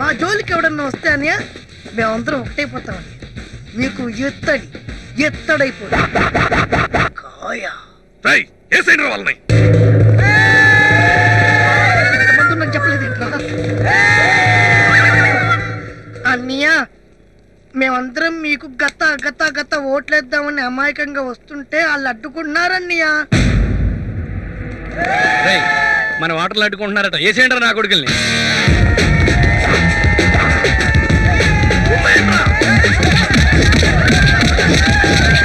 మా జోలికి ఎవడన్నా వస్తే అని మేమందరం ఒకటైపోతామని మీకు ఎత్తడి ఎత్తడైపోయి కాయ. రేయ్ ఏసైనా వాళ్ళని? ఇంతమంది నాకు చెప్పలేదు అన్నయ్య మేమందరం మీకు గత గత గత ఓట్లేద్దామని అమాయకంగా వస్తుంటే వాళ్ళు అడ్డుకున్నారన్నయ్య రేయ్, మన వాటర్లు అడ్డుకుంటున్నారట. ఏసేంటారు నా కొడుకుల్ని? Yeah.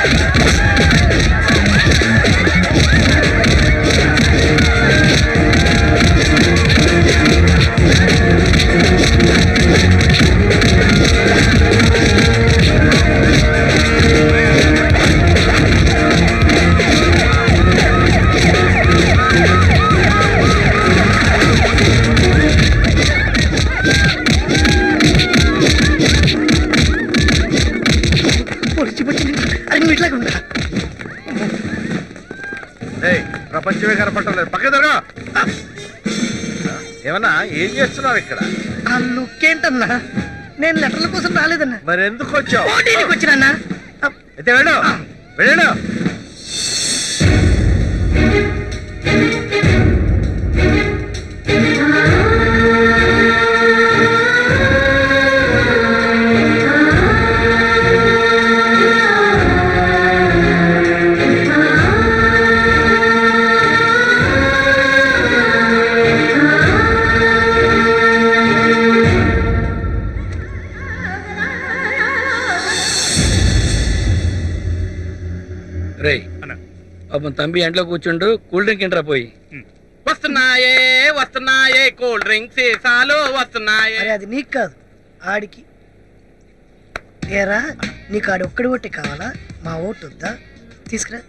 ప్రపంచమే కనపడలేదు పక్క జరగా ఏమన్నా ఏం చేస్తున్నావు ఇక్కడ? ఆ లుక్ ఏంటన్నా? నేను లెటర్ల కోసం రాలేదన్నా. మరి ఎందుకు వచ్చావు వచ్చినా అయితే వెళ్ళు. పాపం తంబి ఎంట్లో కూర్చుండు కూల్ డ్రింక్ ఇంట్రా పోయి. వస్తున్నాయే వస్తున్నాయే కూల్ డ్రింక్స్ సీసాలు వస్తున్నాయే. అరే అది నీకు కాదు ఆడికి. ఏరా నీకు ఆడి ఒక్కడి ఓటే కావాలా? మా ఓటు వద్దా? తీసుకురా.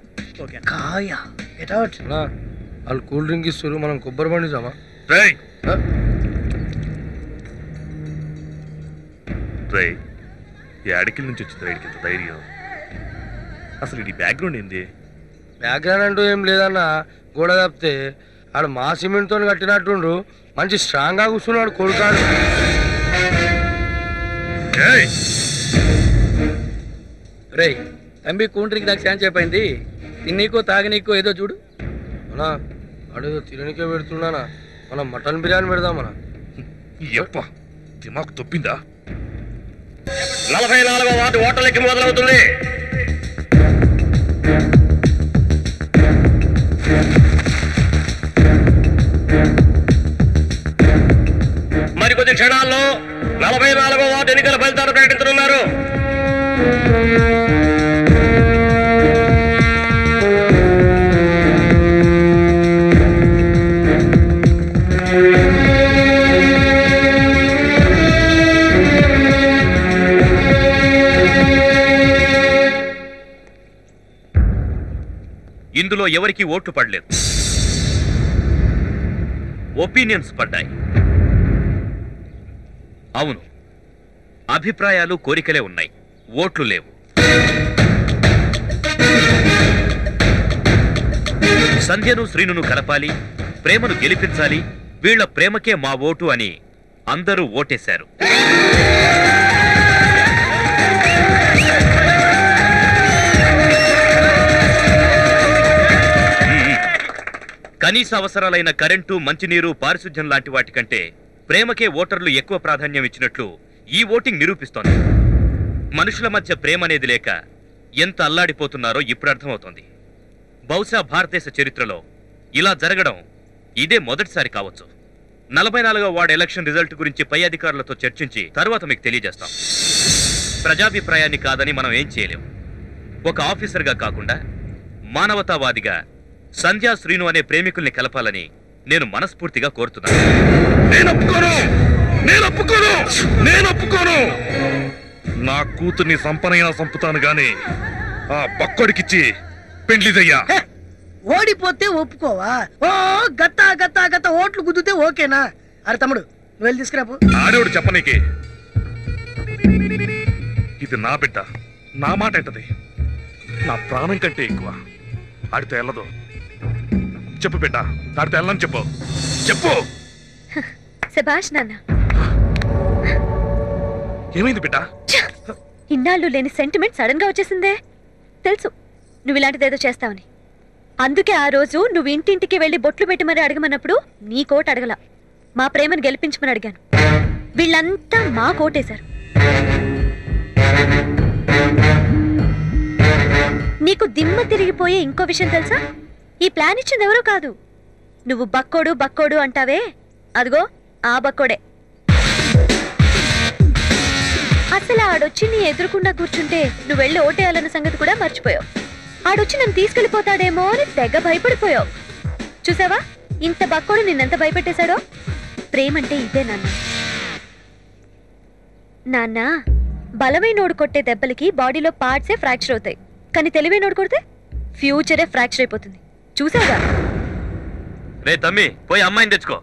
ఓకే. కాయ ఎటౌట్ అన్నా వాళ్ళు కూల్ డ్రింక్ ఇస్తారు మనం కొబ్బరి బండి చామా రేయ్. రేయ్ ఈ అడికిల నుంచి వచ్చింది రైడ్కి ఇంత ధైర్యం. అసలు ఈ బ్యాక్గ్రౌండ్ ఏంది? బ్యాక్గ్రౌండ్ అంటూ ఏం లేదన్న గోడ తప్పితే ఆడు మా సిమెంట్తో కట్టినట్టుండ్రు. మంచి స్ట్రాంగ్గా కూర్చున్నాడు కొడుకాడు. రేయ్ తంబి కూల్ డ్రింక్ నాకు శాన్ చెప్పింది తిన్నీకో తాగనీకో ఏదో చూడు. అన్నా అడుగు తిననికే పెడుతున్నానా? మనం మటన్ బిర్యానీ పెడదామన్నా ఎప్ప దిమాకు తొప్పిందా? నలభై నాలుగో వార్డు ఓటర్లకి మొదలవుతుంది. జిల్లాలో నలభై నాలుగో వార్డు ఎన్నికల ఫలితాలు ప్రకటించనున్నారు. ఇందులో ఎవరికి ఓట్లు పడలేదు. ఒపీనియన్స్ పడ్డాయి. అవును. అభిప్రాయాలు కోరికలే ఉన్నాయి. ఓట్లు లేవు. సంధ్యను శ్రీనును కలపాలి ప్రేమను గెలిపించాలి వీళ్ళ ప్రేమకే మా ఓటు అని అందరూ ఓటేశారు. కనీస అవసరాలైన కరెంటు మంచినీరు పారిశుధ్యం లాంటి వాటికంటే ప్రేమకే ఓటర్లు ఎక్కువ ప్రాధాన్యం ఇచ్చినట్లు ఈ ఓటింగ్ నిరూపిస్తోంది. మనుషుల మధ్య ప్రేమ అనేది లేక ఎంత అల్లాడిపోతున్నారో ఇప్పుడు అర్థమవుతోంది. బహుశా భారతదేశ చరిత్రలో ఇలా జరగడం ఇదే మొదటిసారి కావచ్చు. నలభై నాలుగో వార్డు ఎలక్షన్ రిజల్ట్ గురించి పై అధికారులతో చర్చించి తర్వాత మీకు తెలియజేస్తాం. ప్రజాభిప్రాయాన్ని కాదని మనం ఏం చేయలేం. ఒక ఆఫీసర్గా కాకుండా మానవతావాదిగా సంధ్యా శ్రీను అనే ప్రేమికుల్ని కలపాలని నేను మనస్ఫూర్తిగా కోరుతున్నాను. నేను ఒప్పుకోను నేను ఒప్పుకోను నేను ఒప్పుకోను నా కూతుర్ని సంపనైనా సంపుతాను గాని ఆ బక్కడికిచ్చి పెండ్లిదయ్యా ఓడిపోతే ఒప్పుకోవా? ఓ గత గత గత ఓట్లు గుద్దితే ఓకేనా? అరే తమ్ముడు నువ్వు వెళ్ళి తీసుకురాపు. ఆడేవాడు చెప్పనీకి. ఇది నా బిడ్డ నా మాట ఎంటది నా ప్రాణం కంటే ఎక్కువ. ఆడితో వెళ్ళదు. చెప్పు బిడ్డ ఆడితో వెళ్ళని చెప్పు. చెప్పు. శభాష్ నాన్న. ఏమైంది బిడ్డ ఇన్నాళ్ళు లేని సెంటిమెంట్ సడన్గా వచ్చేసిందే. తెలుసు నువ్వు ఇలాంటిదేదో చేస్తావని. అందుకే ఆ రోజు నువ్వు ఇంటింటికి వెళ్ళి బొట్లు పెట్టి మరీ అడగమన్నప్పుడు నీ కోట అడగల. మా ప్రేమను గెలిపించమని అడిగాను. వీళ్ళంతా మా కోటేశారు. నీకు దిమ్మ తిరిగిపోయే ఇంకో విషయం తెలుసా? ఈ ప్లాన్ ఇచ్చింది ఎవరో కాదు. నువ్వు బక్కోడు బక్కోడు అంటావే? అదిగో ఆ బక్కోడే. అసలు ఆడొచ్చి నీ ఎదురుకుండా కూర్చుంటే నువ్వు వెళ్ళి ఓటేయాలన్న సంగతి కూడా మర్చిపోయావు. ఆడొచ్చి నన్ను తీసుకెళ్ళిపోతాడేమో అని తెగ భయపడిపోయావు. చూసావా? ఇంత బక్కోడు నిన్నెంత భయపెట్టేశాడో? ప్రేమంటే ఇదే నాన్న. నాన్న బలమైనోడు కొట్టే దెబ్బలకి బాడీలో పార్ట్సే ఫ్రాక్చర్ అవుతాయి. కానీ తెలివైనోడు కొడితే ఫ్యూచరే ఫ్రాక్చర్ అయిపోతుంది. చూసాగా రే తమ్మి పోయి అమ్మాయిని తెచ్చుకో.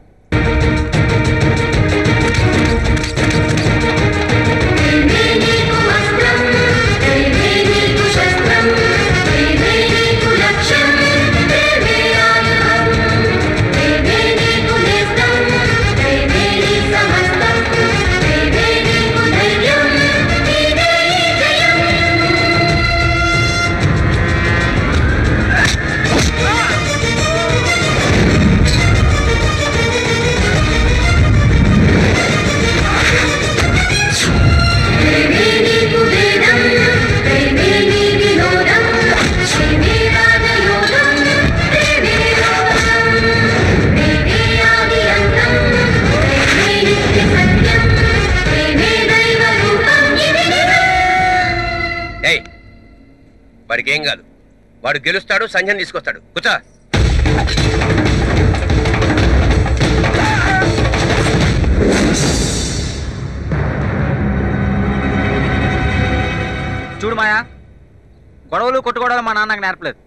వాడికి ఏం కాదు. వాడు గెలుస్తాడు సంజయ్ తీసుకొస్తాడు. కూర్చో. చూడు మాయా గొడవలు కొట్టుకోవడాలు మా నాన్నకు నేర్పలేదు.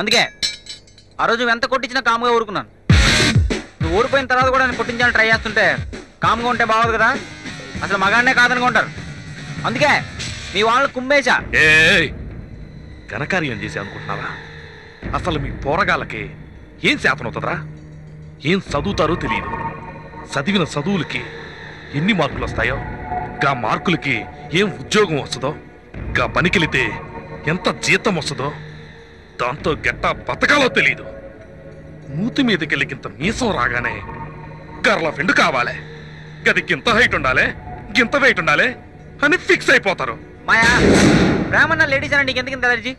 అందుకే ఆ రోజు ఎంత కొట్టించినా కామ్గా ఊరుకున్నాను. నువ్వు ఓడిపోయిన తర్వాత కూడా నేను కొట్టించాలని ట్రై చేస్తుంటే కామ్గా ఉంటే బాగోదు కదా? అసలు మగాడినే కాదనుకుంటారు. అందుకే మీ వాళ్ళని కుమ్మేశా ఘనకార్యం చేసి అనుకుంటున్నావా? అసలు మీ పోరగాళ్ళకి ఏం శాతం అవుతుందిరా? ఏం చదువుతారో తెలియదు. చదివిన చదువులకి ఎన్ని మార్కులు వస్తాయో గా మార్కులకి ఏం ఉద్యోగం వస్తుందో గా పనికెళితే ఎంత జీతం వస్తుందో దాంతో గెట్టా బతకాలో తెలియదు మూతి మీదకెళ్ళికింత మీసం రాగానే గర్ల ఫ్రెండ్ కావాలి. గది గింత హైట్ ఉండాలి గింత వెయిట్ ఉండాలి అని ఫిక్స్ అయిపోతారు. మాయా! రామన్న లేడీస్ అని నీకు ఎందుకు అలర్జీ?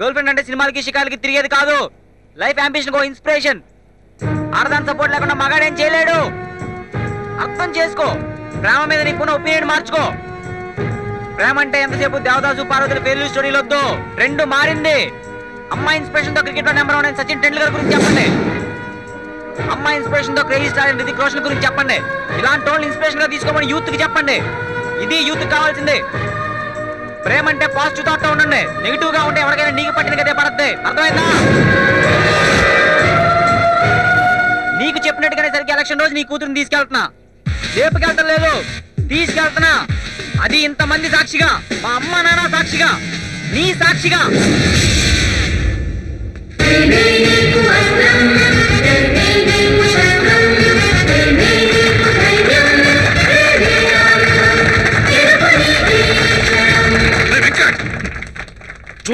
గర్ల్ ఫ్రెండ్ అంటే సినిమాలకి షికాలకి తిరిగేది కాదు. లైఫ్ అంబిషన్ కో ఇన్స్పిరేషన్ ఆడదాని సపోర్ట్ లేకుండా మగాడేం చేయలేడు. అర్థం చేసుకో. ప్రేమ మీద నీకున్న ఒపీనియన్ మార్చుకో. ప్రేమ అంటే ఎంతసేపు దేవదాసు పార్వతుల పేర్లు స్టోరీలు వద్దు. రెండు మారింది. అమ్మాయి ఇన్స్పిరేషన్తో క్రికెట్లో నెంబర్ వన్ అయిన సచిన్ టెండూల్కర్ గురించి చెప్పండి. అమ్మాయి ఇన్స్పిరేషన్తో క్రేజీ స్టార్ అయిన రితిక్ రోషన్ గురించి చెప్పండి. ఇలాంటి వాళ్ళు ఇన్స్పిరేషన్గా తీసుకోమని యూత్కి చెప్పండి. ఇది యూత్ కావాల్సిందే. ప్రేమ అంటే పాజిటివ్ థాట్తో ఉండండి. నెగిటివ్గా ఉంటే ఎవరికైనా నీకు పట్టిన కదే పడద్ది. అర్థమైందా? నీకు చెప్పినట్టుగానే సరికి ఎలక్షన్ రోజు నీ కూతురుని తీసుకెళ్తున్నా. లేపుకెళ్తాం లేదు తీసుకెళ్తున్నా. అది ఇంతమంది సాక్షిగా మా అమ్మ నాన్న సాక్షిగా నీ సాక్షిగా.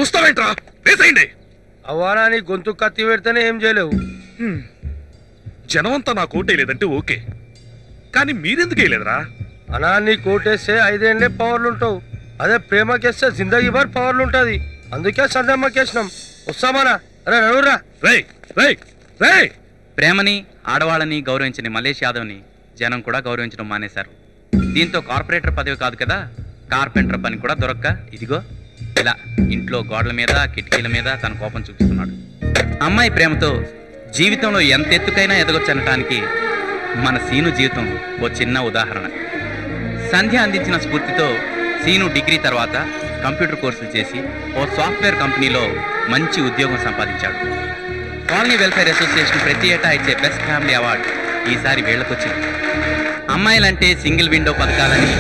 చూస్తావేంట్రా? వేసేయండి. అవ్వానా నీ గొంతు కత్తి పెడితేనే ఏం చేయలేవు. హ్మ్. జనమంతా నాకు ఓటేయలేదంటే ఓకే. కానీ మీరెందుకు వేయలేదురా? అనా నీ కోటేస్తే ఐదేళ్ళే పవర్లు ఉంటావు అదే ప్రేమకేస్తే జిందగీ భర్ పవర్లు ఉంటుంది అందుకే సందమ్మకేసినాం. వస్తామనా? అరే నడువురా. రేయ్ రేయ్ రేయ్. ప్రేమని ఆడవాళ్ళని గౌరవించని మలేష్ యాదవ్ని జనం కూడా గౌరవించడం మానేశారు. దీంతో కార్పొరేటర్ పదవి కాదు కదా? కార్పెంటర్ పని కూడా దొరక్క? ఇదిగో. ఇలా ఇంట్లో గోడల మీద కిటికీల మీద తన కోపం చూపిస్తున్నాడు. అమ్మాయి ప్రేమతో జీవితంలో ఎంత ఎత్తుకైనా ఎదగొచ్చనటానికి మన సీను జీవితం ఓ చిన్న ఉదాహరణ. సంధ్య అందించిన స్ఫూర్తితో సీను డిగ్రీ తర్వాత కంప్యూటర్ కోర్సులు చేసి ఓ సాఫ్ట్వేర్ కంపెనీలో మంచి ఉద్యోగం సంపాదించాడు. కాలనీ వెల్ఫేర్ అసోసియేషన్ ప్రతి ఏటా ఇచ్చే బెస్ట్ ఫ్యామిలీ అవార్డు ఈసారి వీళ్ళకొచ్చింది. అమ్మాయిలంటే సింగిల్ విండో పథకాలని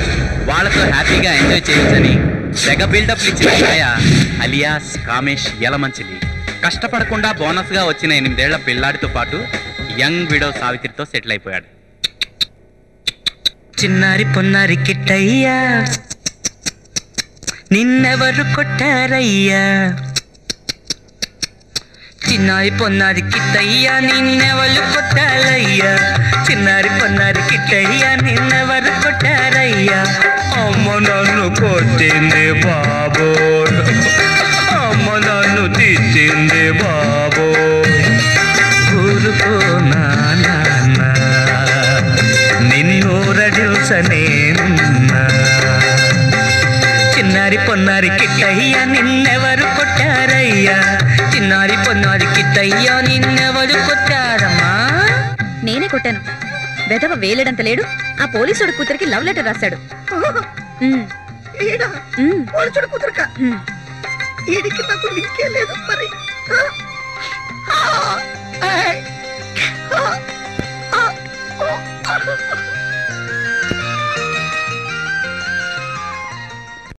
వాళ్ళతో హ్యాపీగా ఎంజాయ్ చేయొచ్చని తెగ బిల్డప్ ఇచ్చిన ఛాయ అలియాస్ కామేష్ యలమంచిలి. కష్టపడకుండా బోనస్గా వచ్చిన ఎనిమిదేళ్ళ పిల్లాడితో పాటు యంగ్ విడో సావిత్రితో సెటిల్ అయిపోయాడు. చిన్నారి పొన్నారి కిట్టయ్యా నిన్నెవరు కొట్టారయ్యా? చిన్నారి పొన్నారి కిట్టయ్యా నిన్నెవరు కొట్టారయ్యా? చిన్నారి పొన్నారి కిట్టయ్యా నిన్నెవరు కొట్టారయ్యా? అమ్మ నన్ను కొట్టింది బాబోయ్. అమ్మ నన్ను తిట్టింది బాబోయ్. ఊరుకో నాన్న. నిన్నూరడిల్సనేనున్నా చిన్నారి పొన్నారి కిట్టయ్యా నిన్నెవరు కొట్టారయ్యా? చిన్నారి పొన్నారి కిట్టయ్యా నిన్నెవరు కొట్టారమ్మా? నేనే కొట్టాను. వెధవ వేలడంత లేడు ఆ పోలీసుడు కూతురికి లవ్ లెటర్ రాశాడు ఉమ్, ఈడ ఉమ్, పోలీసుడు కుదురుక ఉమ్. ఈడికి నాకు లింకే లేదు మరి ఆ? ఆ! ఏయ్! ఆ! ఆ! ఓ!